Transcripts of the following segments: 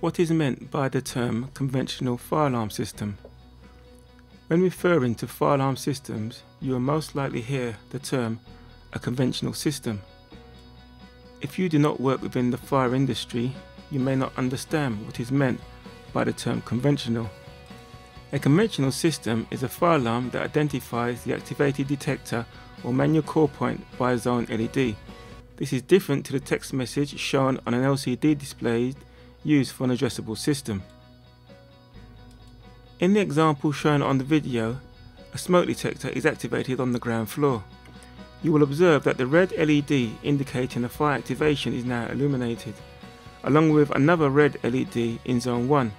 What is meant by the term conventional fire alarm system? When referring to fire alarm systems, you will most likely hear the term a conventional system. If you do not work within the fire industry, you may not understand what is meant by the term conventional. A conventional system is a fire alarm that identifies the activated detector or manual call point by a zone LED. This is different to the text message shown on an LCD display used for an addressable system. In the example shown on the video, a smoke detector is activated on the ground floor. You will observe that the red LED indicating a fire activation is now illuminated, along with another red LED in Zone 1.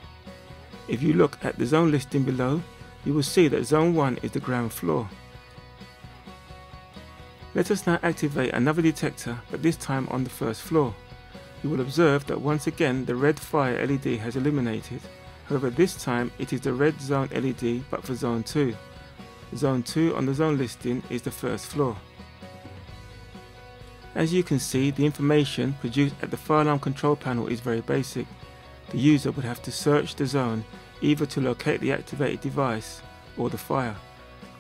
If you look at the zone listing below, you will see that Zone 1 is the ground floor. Let us now activate another detector, but this time on the first floor you will observe that once again the red fire LED has illuminated. However, this time it is the red zone LED but for zone 2. Zone 2 on the zone listing is the first floor. As you can see, the information produced at the fire alarm control panel is very basic. The user would have to search the zone either to locate the activated device or the fire.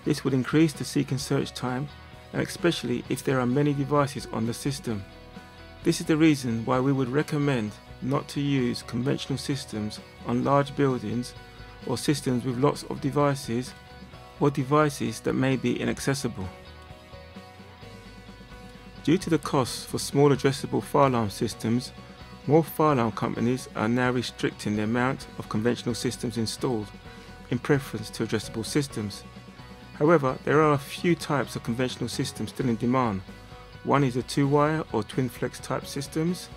This would increase the seek and search time and especially if there are many devices on the system. This is the reason why we would recommend not to use conventional systems on large buildings or systems with lots of devices or devices that may be inaccessible. Due to the costs for small addressable fire alarm systems, more fire alarm companies are now restricting the amount of conventional systems installed in preference to addressable systems. However, there are a few types of conventional systems still in demand, one is a two-wire or Twinflex type systems.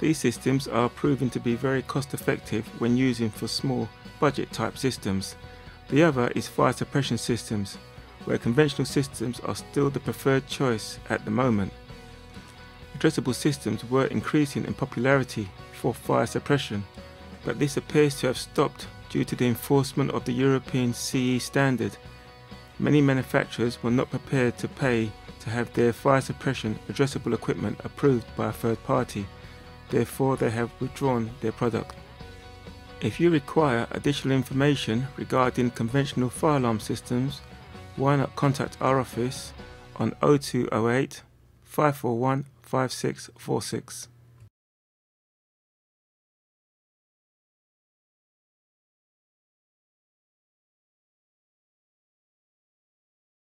These systems are proven to be very cost effective when using for small budget type systems. The other is fire suppression systems, where conventional systems are still the preferred choice at the moment. Addressable systems were increasing in popularity for fire suppression, but this appears to have stopped due to the enforcement of the European CE standard. Many manufacturers were not prepared to pay to have their fire suppression addressable equipment approved by a third party, therefore they have withdrawn their product. If you require additional information regarding conventional fire alarm systems, why not contact our office on 0208 541 5646.